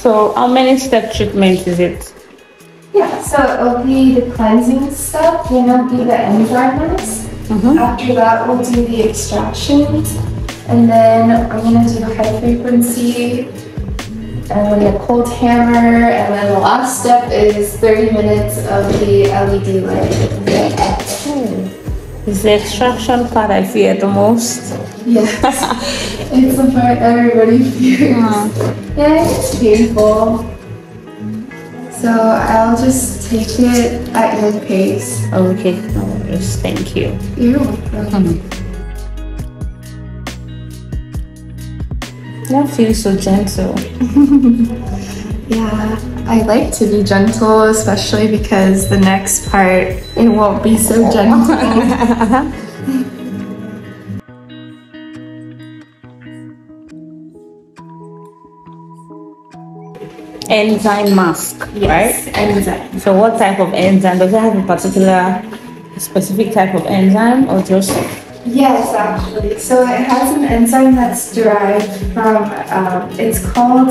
So, how many step treatment is it? Yeah, so it'll be the cleansing stuff, then it'll be the enzymes. Mm-hmm. After that, we'll do the extractions. And then I'm gonna do high frequency and then a cold hammer. And then the last step is 30 minutes of the LED light. Is the extraction part I fear the most? Yes, it's the part everybody fears. Yeah, it's painful. So I'll just take it at your pace. Okay, no worries. Thank you. You're welcome. That feels so gentle. Yeah, I like to be gentle, especially because the next part it won't be so gentle. Enzyme mask, Yes, right? enzyme. So, what type of enzyme? Does it have a particular, specific type of enzyme, or just Yes, actually. So it has an enzyme that's derived from, um, it's called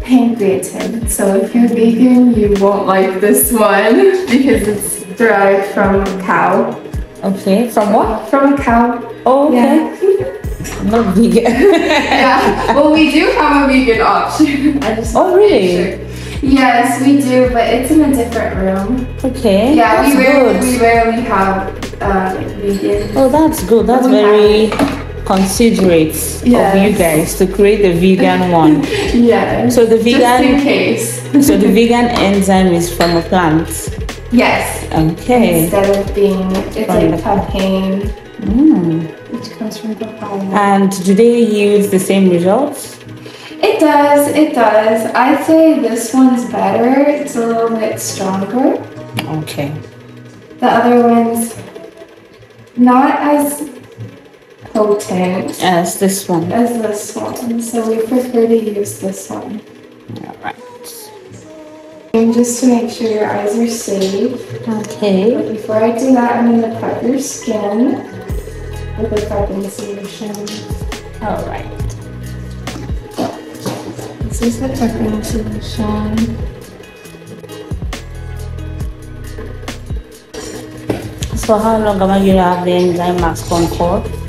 pancreatin. So if you're vegan, you won't like this one because it's derived from cow. okay? From what? From a cow. Oh, okay. Yeah. I'm not vegan. yeah. Well, we do have a vegan option. I just oh, really? Yes, we do, but it's in a different room. Okay. Yeah, we rarely, we rarely have uh, vegan. Oh, that's good. That's very considerate of you guys to create the vegan one. Yeah. So the vegan Just in case. so the vegan enzyme is from a plant. Yes. Okay. Instead of being, it's From like papain, Mm. which comes from papaya. And do they use the same results? It does, it does. I'd say this one's better. It's a little bit stronger. Okay. The other one's not as potent As this one. as this one, so we prefer to use this one. All right. And just to make sure your eyes are safe. Okay. But before I do that, I'm going to prep your skin with a prepping solution. All right. This is the prepping solution. So how long am I going to have the enzyme mask on for?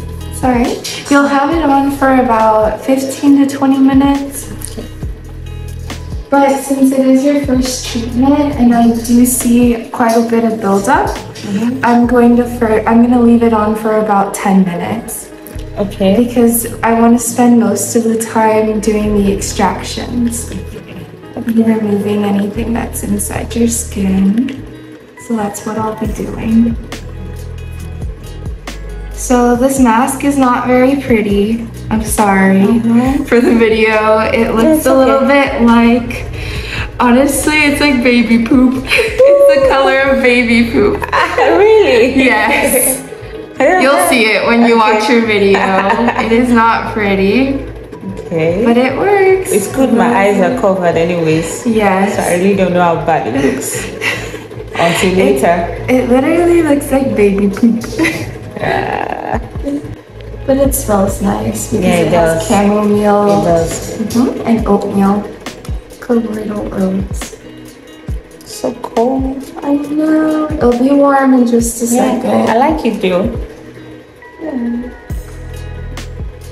Sorry. You'll have it on for about 15 to 20 minutes. But since it is your first treatment and I do see quite a bit of buildup, mm-hmm. I'm going to fir- I'm going to leave it on for about 10 minutes Okay. because I want to spend most of the time doing the extractions. Removing anything that's inside your skin. So that's what I'll be doing. So this mask is not very pretty. I'm sorry mm-hmm. for the video. It looks a little okay. bit like, honestly, it's like baby poop. it's the color of baby poop. really? Yes. You'll see it when you watch your video. It is not pretty, Okay. but it works. It's good my mm-hmm. eyes are covered anyways. Yes. So I really don't know how bad it looks. Until later. It literally looks like baby poop. But it smells nice because Yeah, it it, has does. chamomile It does. mhm, and oatmeal. Colloidal oats. So cold. I know. It'll be warm in just a Yeah, I like it though.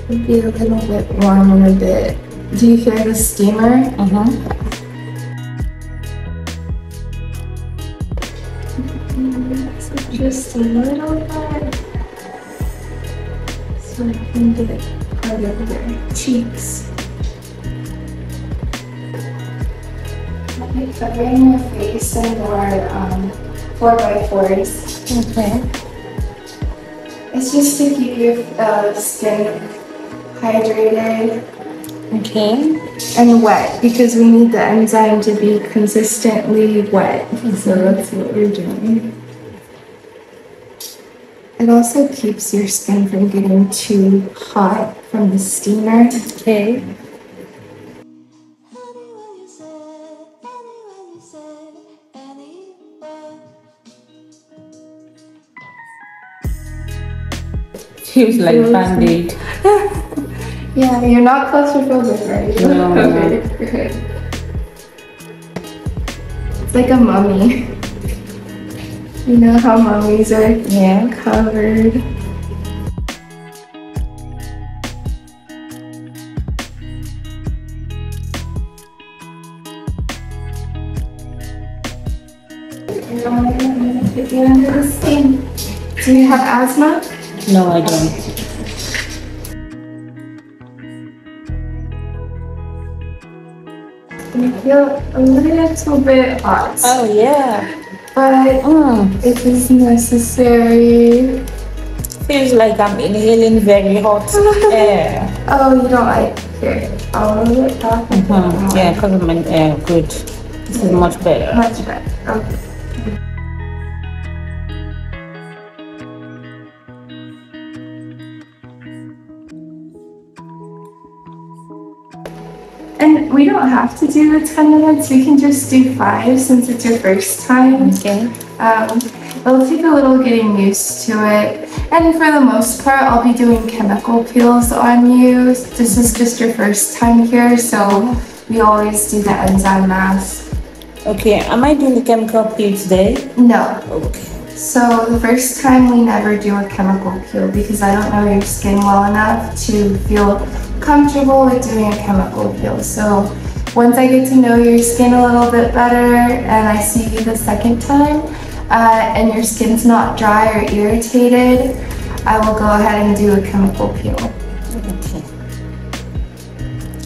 It'll be a little bit warm in a bit. Do you hear the steamer? Uh-huh. Just a little bit. So I can get part of your cheeks. Be covering your face and your um, 4x4s. Okay. It's just to keep your uh, skin hydrated Okay. and wet because we need the enzyme to be consistently wet. So that's what we're doing. It also keeps your skin from getting too hot from the steamer. Okay. Feels like band-aid. yeah, you're not claustrophobic, right? No, no. It's like a mummy. You know how mummies are Yeah. covered. Now I'm gonna put you under the skin. Do you have asthma? No, I don't. You feel a little bit hot, Oh yeah. But Mm. it is necessary. Feels like I'm inhaling very hot air. Oh, you don't like it? Back. Hmm. Yeah, because I'm in air. Good. This is much better. Much better. Okay. We don't have to do the 10 minutes, we can just do five since it's your first time. Okay. Um, it'll take a little getting used to it. And for the most part, I'll be doing chemical peels on you. This is just your first time here, so we always do the enzyme mask. Okay. Am I doing the chemical peel today? No. Okay. So the first time we never do a chemical peel because I don't know your skin well enough to feel comfortable with doing a chemical peel. So once I get to know your skin a little bit better and I see you the second time uh, and your skin's not dry or irritated, I will go ahead and do a chemical peel. Okay.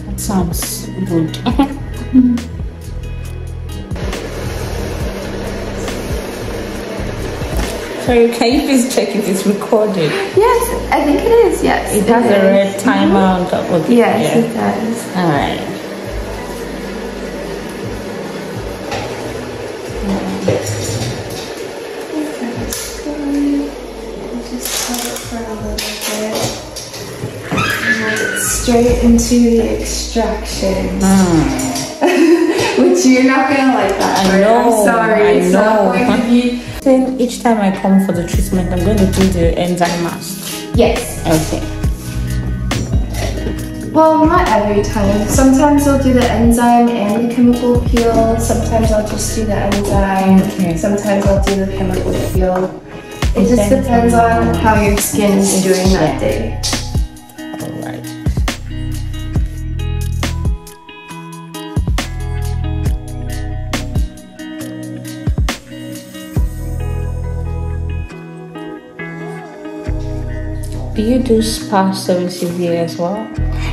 That sounds good. Sorry, can you please check if it's recorded? Yes, I think it is, yes. It has a red mm-hmm. timer on top of it. Yes, Yeah. it does. All right. Just hold it for a little bit. And we'll get straight into the extraction. Hmm. Which you're not gonna like that I know. I'm sorry. I it's not know. Going to be. Then each time I come for the treatment, I'm going to do the enzyme mask. Yes. Okay. Well, not every time. Sometimes I'll do the enzyme and the chemical peel. Sometimes I'll just do the enzyme. Okay. Sometimes I'll do the chemical peel. It just depends on how your skin is doing that day. Do you do spa services here as well?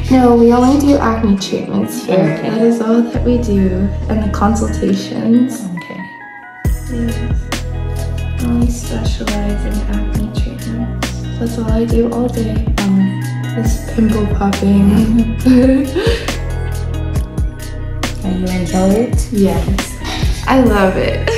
No, we only do acne treatments here. Okay. That is all that we do. And the consultations. Okay. Yes. Only specialize in acne treatments. That's all I do all day. Um, Is pimple popping. and you enjoy it? yes. I love it.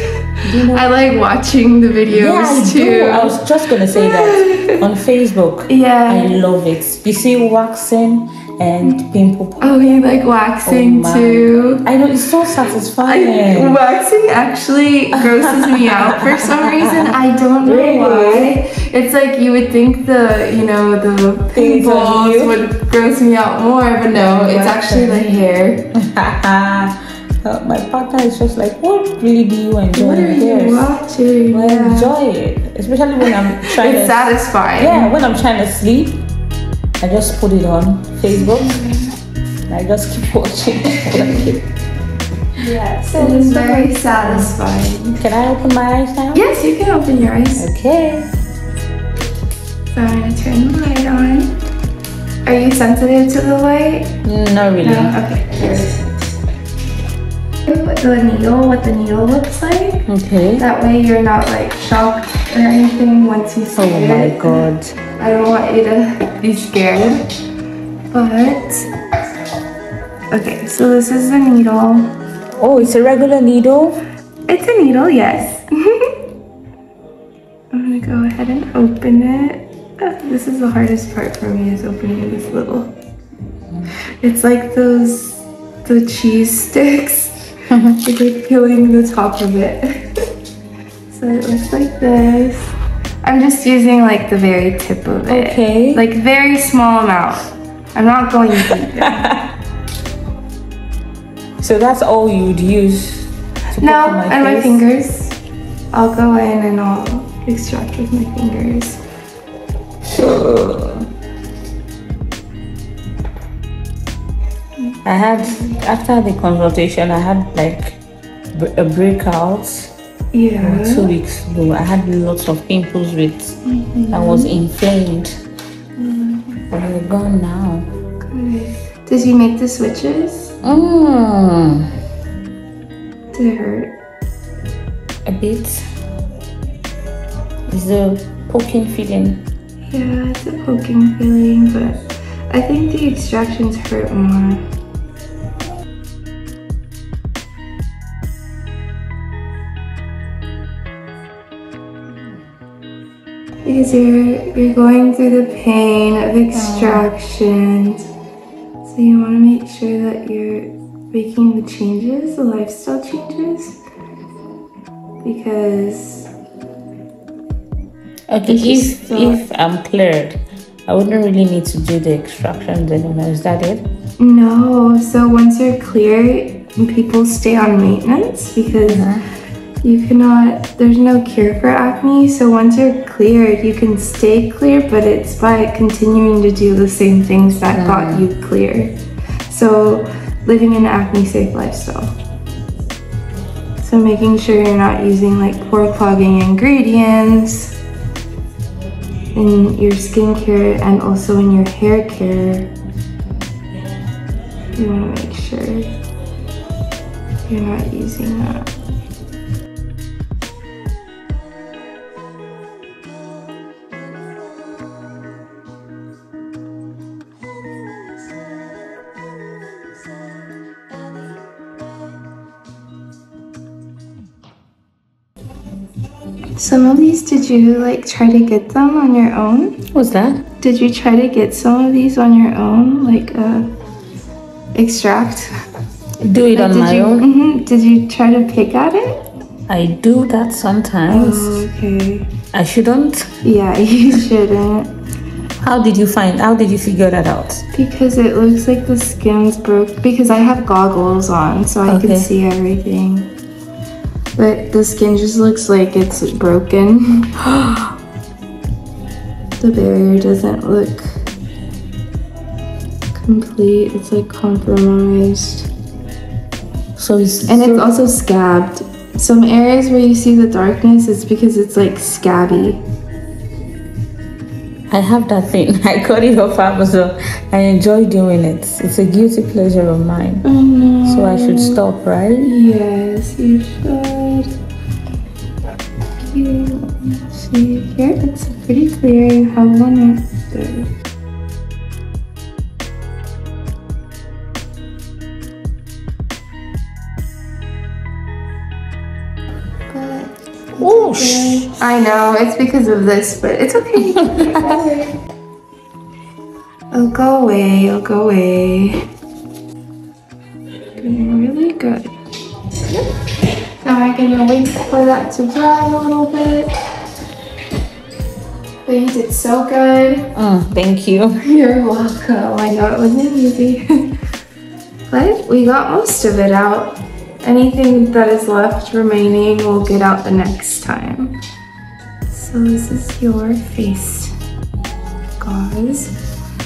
You know? I like watching the videos yeah, I too. do. I was just gonna say that on Facebook. Yeah, I love it. You see waxing and pimple. pop- Oh, you like waxing oh my too? I know it's so I, satisfying. waxing actually grosses me out for some reason. I don't know Really? why. It's like you would think the, you know, the pimples would gross me out more, but no, it's actually the hair. Uh, my partner is just like, what really do you enjoy? What are you this?" watching? I Yeah. enjoy it, especially when I'm trying It's to. satisfying. Yeah, when I'm trying to sleep, I just put it on Facebook. And I just keep watching. Yes, it is very satisfying. Can I open my eyes now? Yes, you can open your eyes. Okay. So I'm gonna turn the light on. Are you sensitive to the light? Not really. No? Okay. The needle, what the needle looks like. Okay. That way you're not like shocked or anything once you see Oh it. my god. I don't want you to be scared. But okay, so this is the needle. Oh, it's a regular needle. It's a needle, yes. I'm gonna go ahead and open it. This is the hardest part for me is opening this little. It's like those the cheese sticks. it's like peeling the top of it. so it looks like this. I'm just using like the very tip of it. Okay. Like very small amount. I'm not going deep. So that's all you would use. To put no, on my and my fingers. I'll go in and I'll extract with my fingers. I had after the consultation, I had like a breakout Yeah. two weeks ago. I had lots of pimples with I was inflamed. But they're gone now. Good. Did you make the switches? Mm, Did it hurt? a bit. Is a poking feeling? Yeah, it's a poking feeling, but I think the extractions hurt more. Because you're you're going through the pain of extractions. So you want to make sure that you're making the changes, the lifestyle changes. Because Okay, if if I'm cleared, I wouldn't really need to do the extractions anymore. Is that it? No, so once you're clear, people stay on maintenance because you cannot, there's no cure for acne. So once you're cleared, you can stay clear, but it's by continuing to do the same things that mm. got you clear. So living an acne safe lifestyle. So making sure you're not using like pore clogging ingredients in your skincare and also in your hair care. You want to make sure you're not using that. Some of these, did you like try to get them on your own? What's that? Did you try to get some of these on your own, like uh, extract? Do it Like, on my you, own. mhm, Did you try to pick at it? I do that sometimes. okay. I shouldn't. Yeah, you shouldn't. How did you find? How did you figure that out? Because it looks like the skin's broke. Because I have goggles on, so I Okay. can see everything. But the skin just looks like it's broken. the barrier doesn't look complete. It's like compromised. So it's And it's also scabbed. Some areas where you see the darkness, it's because it's like scabby. I have that thing. I got it off Amazon. I enjoy doing it. It's a guilty pleasure of mine. Oh no. So I should stop, right? Yes, you should. Here, let's see. Here, it's pretty clear. You have one right there. But I know, it's because of this, but it's okay. It'll go away, it'll go away. Doing really good. Now I'm gonna wait for that to dry a little bit. But you did so good. Mm, thank you. You're welcome. I know it wasn't easy. but we got most of it out. Anything that is left remaining we'll get out the next time. So this is your face gauze.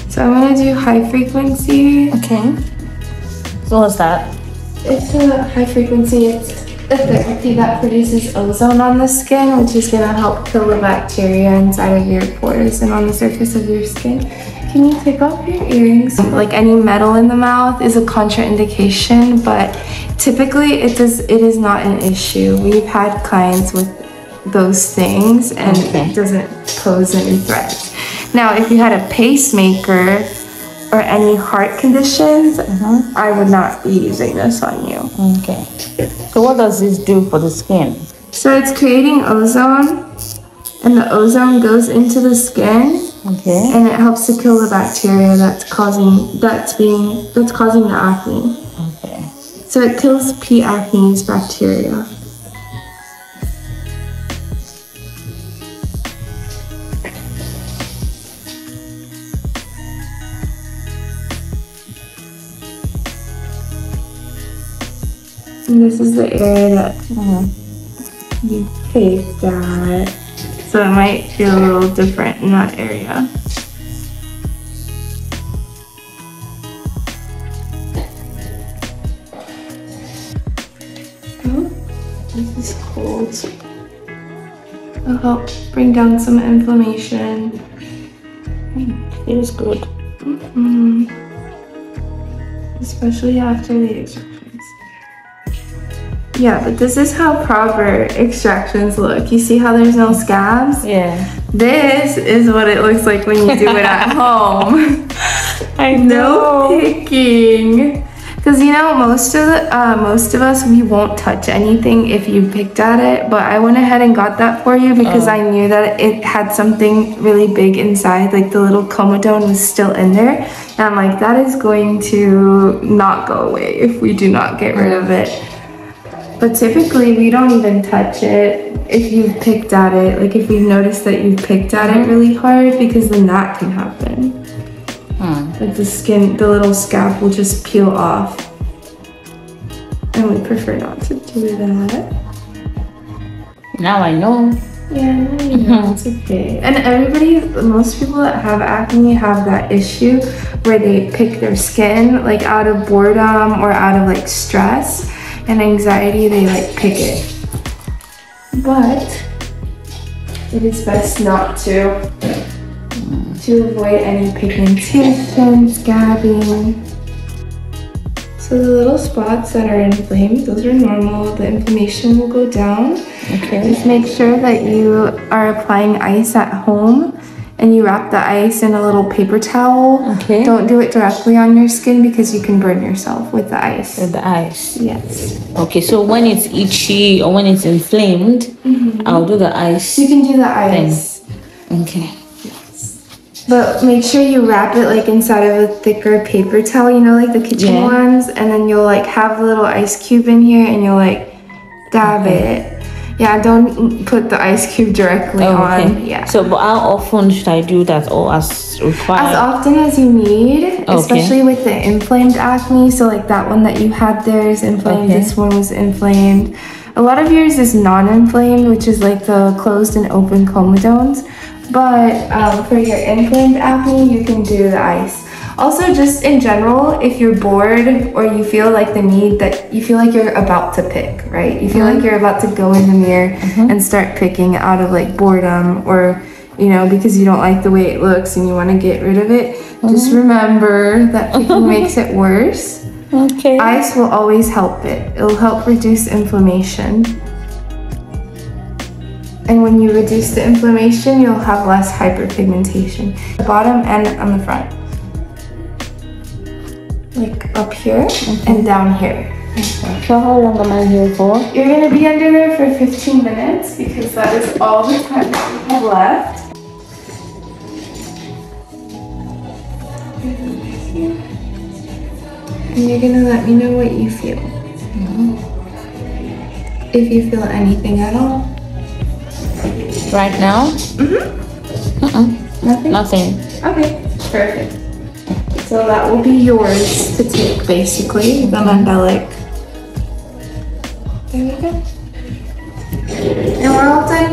So I'm gonna do high frequency. Okay. So what's that? It's a high frequency, it's a therapy that produces ozone on the skin, which is gonna help kill the bacteria inside of your pores and on the surface of your skin. Can you take off your earrings? Like any metal in the mouth is a contraindication, but typically it does it is not an issue. We've had clients with those things and Okay. it doesn't pose any threat. Now, if you had a pacemaker or any heart conditions, mm-hmm. I would not be using this on you. Okay. So what does this do for the skin? So it's creating ozone, and the ozone goes into the skin, Okay. and it helps to kill the bacteria that's causing that's being that's causing the acne. Okay. So it kills P. acnes bacteria. And this is the area that Mhm. you picked at. So it might feel a little different in that area. Oh, this is cold. It'll help bring down some inflammation. Feels good. Mm. Especially after the extractions. Yeah, but this is how proper extractions look. You see how there's no scabs? Yeah. This is what it looks like when you do it at home. I know. no picking. Because you know, most of the, uh, most of us we won't touch anything if you picked at it. But I went ahead and got that for you because Oh. I knew that it had something really big inside. Like the little comedone was still in there, and I'm like, that is going to not go away if we do not get rid of it. But typically, we don't even touch it if you've picked at it. Like if you've noticed that you've picked at it really hard, because then that can happen. Hmm. Like the skin, the little scalp will just peel off. And we prefer not to do that. Now I know. Yeah, you know, it's okay. And everybody, most people that have acne have that issue where they pick their skin like out of boredom or out of like stress and anxiety, they like pick it. But it is best not to to avoid any pigmentation, scabbing. So the little spots that are inflamed, those are normal. The inflammation will go down. Okay. Just make sure that you are applying ice at home and you wrap the ice in a little paper towel. Okay. Don't do it directly on your skin because you can burn yourself with the ice. With the ice. Yes. Okay, so when it's itchy or when it's inflamed, mm-hmm. I'll do the ice. You can do the ice. Okay. But make sure you wrap it like inside of a thicker paper towel, you know, like the kitchen Yeah. ones, and then you'll like have a little ice cube in here and you'll like dab it. Yeah, don't put the ice cube directly Oh, on. okay. Yeah. So, but how often should I do that or as required? As often as you need, especially with the inflamed acne. So, like that one that you had there is inflamed, Okay. this one was inflamed. A lot of yours is non inflamed, which is like the closed and open comedones. But um, for your inflamed acne, you can do the ice. Also, just in general, if you're bored or you feel like the need that you feel like you're about to pick, right? You feel like mm-hmm. you're about to go in the mirror mm-hmm. and start picking out of like boredom or, you know, because you don't like the way it looks and you want to get rid of it. Just mm-hmm. remember that picking makes it worse. okay. Ice will always help it. It'll help reduce inflammation. And when you reduce the inflammation, you'll have less hyperpigmentation. The bottom and on the front. Like up here and down here. so how long am I here for? You're gonna be under there for 15 minutes because that is all the time that we have left. And you're gonna let me know what you feel. If you feel anything at all. Right now? Mm-hmm. Nothing? Nothing. Okay, perfect. So that will be yours to take basically, the mm-hmm. Mandelic. There we go. And we're all done.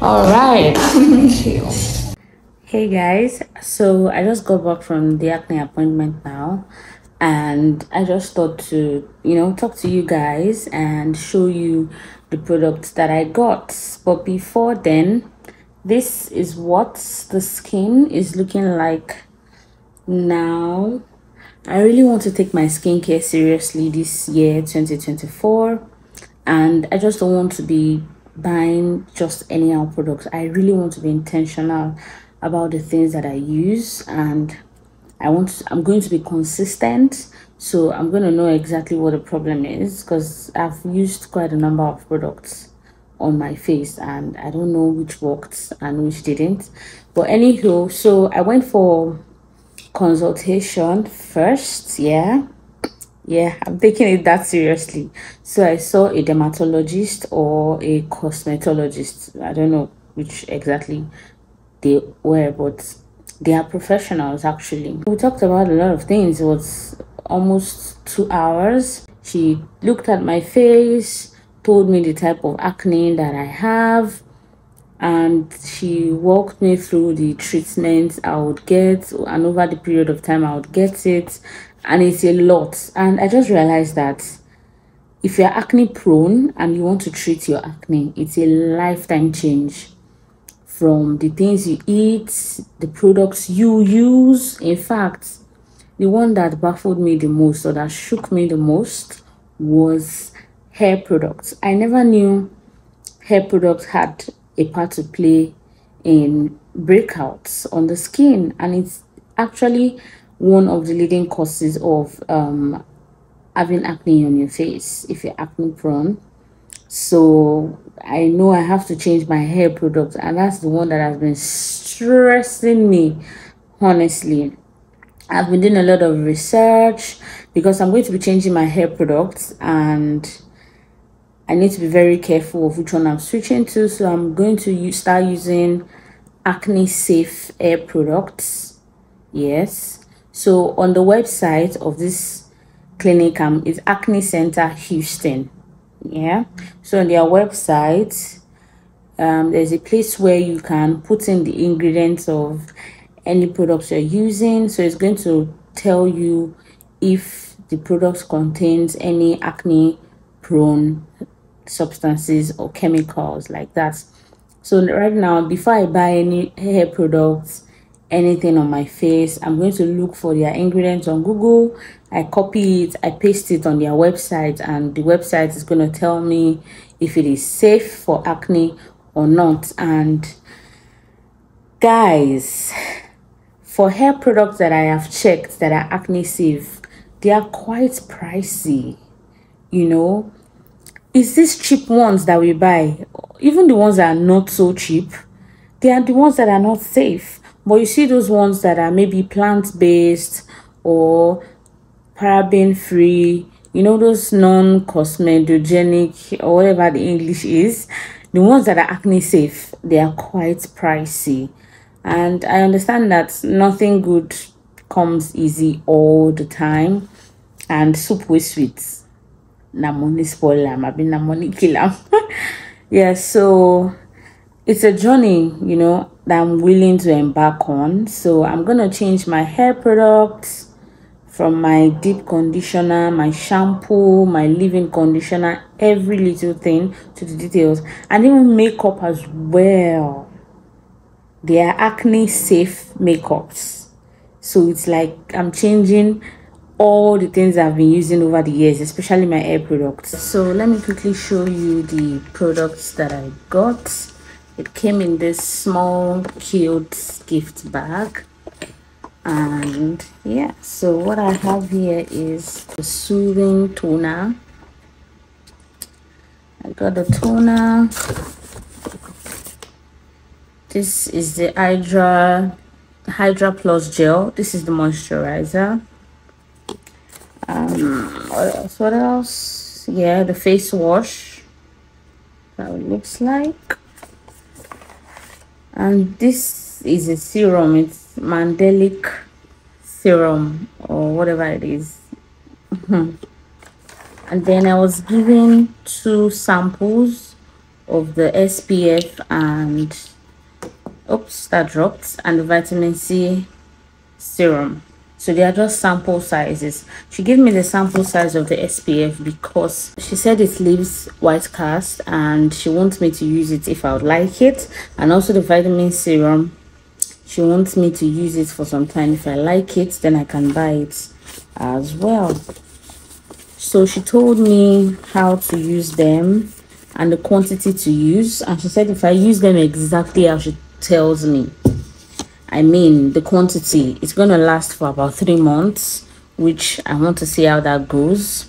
All right. Hey guys, so I just got back from the acne appointment now, and I just thought to, you know, talk to you guys and show you the products that I got. But before then, this is what the skin is looking like now. I really want to take my skincare seriously this year, 2024 and I just don't want to be buying just anyhow products. I really want to be intentional about the things that I use and I want to, I'm going to be consistent so I'm going to know exactly what the problem is because I've used quite a number of products on my face and I don't know which worked and which didn't but anywho so I went for consultation first yeah. Yeah i'm taking it that seriously. So i saw a dermatologist or a cosmetologist. I don't know which exactly they were but they are professionals actually. We talked about a lot of things. It was almost two hours. She looked at my face told me the type of acne that i have and she walked me through the treatments i would get and over the period of time i would get it and it's a lot. And i just realized that if you're acne prone and you want to treat your acne it's a lifetime change from the things you eat the products you use. In fact the one that baffled me the most or that shook me the most was hair products. I never knew hair products had a part to play in breakouts on the skin and it's actually one of the leading causes of um, having acne on your face if you're acne prone. So i know i have to change my hair product and that's the one that has been stressing me honestly. I've been doing a lot of research because i'm going to be changing my hair products and i need to be very careful of which one i'm switching to so i'm going to start using acne safe hair products yes so on the website of this clinic um, is Acne Center Houston. Yeah. So on their website, um, there's a place where you can put in the ingredients of any products you're using. So it's going to tell you if the product contains any acne prone substances or chemicals like that. So right now, before I buy any hair products, anything on my face, I'm going to look for their ingredients on Google I copy it, I paste it on their website, and the website is going to tell me if it is safe for acne or not. And guys, for hair products that I have checked that are acne safe, they are quite pricey. You know, it's these cheap ones that we buy, even the ones that are not so cheap, they are the ones that are not safe. But you see those ones that are maybe plant based or paraben free you know those non-cosmetogenic or whatever the english is the ones that are acne safe they are quite pricey. And i understand that nothing good comes easy all the time. And soup with sweet na money spoil am abi na money kill yeah so it's a journey you know that i'm willing to embark on so i'm gonna change my hair products from my deep conditioner, my shampoo, my leave-in conditioner, every little thing to the details, and even makeup as well. They are acne safe makeups. So it's like I'm changing all the things I've been using over the years, especially my hair products. So let me quickly show you the products that I got. It came in this small cute gift bag. And yeah so what i have here is the soothing toner. I got the toner. This is the hydra hydra plus gel. This is the moisturizer um what else what else? Yeah the face wash. That it looks like. And this is a serum. It's mandelic serum or whatever it is. And then i was given two samples of the spf and oops that dropped. And the vitamin c serum so they are just sample sizes. She gave me the sample size of the spf because she said it leaves white cast and she wants me to use it if i would like it. And also the vitamin serum. She wants me to use it for some time. If i like it then i can buy it as well. So she told me how to use them and the quantity to use. And she said if i use them exactly as she tells me i mean the quantity it's going to last for about three months which i want to see how that goes.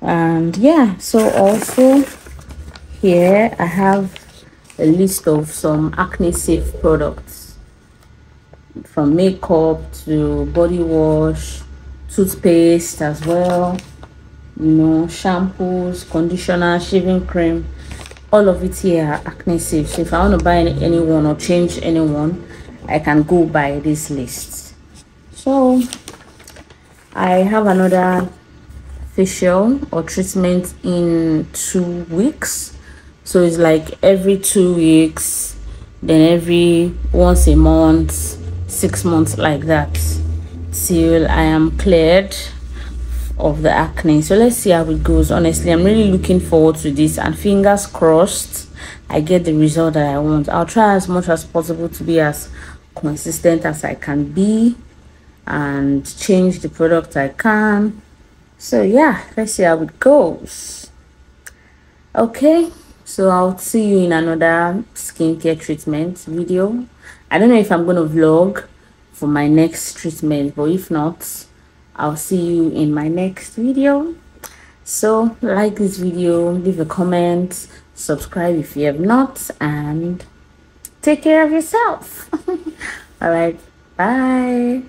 And yeah so also here i have a list of some acne safe products. From makeup to body wash toothpaste as well you know shampoos conditioner shaving cream. All of it here are acne safe. So if i want to buy any, anyone or change anyone i can go by this list so i have another facial or treatment in two weeks. So it's like every two weeks then every once a month six months like that till i am cleared of the acne. So let's see how it goes. Honestly i'm really looking forward to this and fingers crossed i get the result that i want. I'll try as much as possible to be as consistent as i can be and change the product i can. So yeah let's see how it goes. Okay so i'll see you in another skincare treatment video. I don't know if i'm gonna vlog for my next treatment but if not i'll see you in my next video. So like this video leave a comment subscribe if you have not and take care of yourself. All right. Bye